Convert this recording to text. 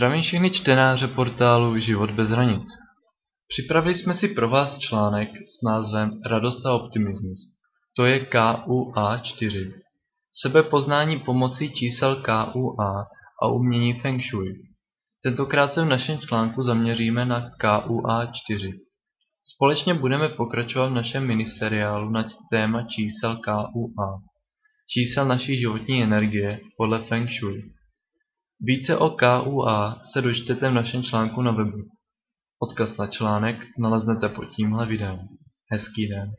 Zdravím všechny čtenáře portálu Život bez hranic. Připravili jsme si pro vás článek s názvem Radost a optimismus. To je KUA 4. Sebepoznání pomocí čísel KUA a umění Feng Shui. Tentokrát se v našem článku zaměříme na KUA 4. Společně budeme pokračovat v našem miniseriálu na téma čísel KUA. Čísel naší životní energie podle Feng Shui. Více o KUA se dočtete v našem článku na webu. Odkaz na článek naleznete pod tímhle videem. Hezký den.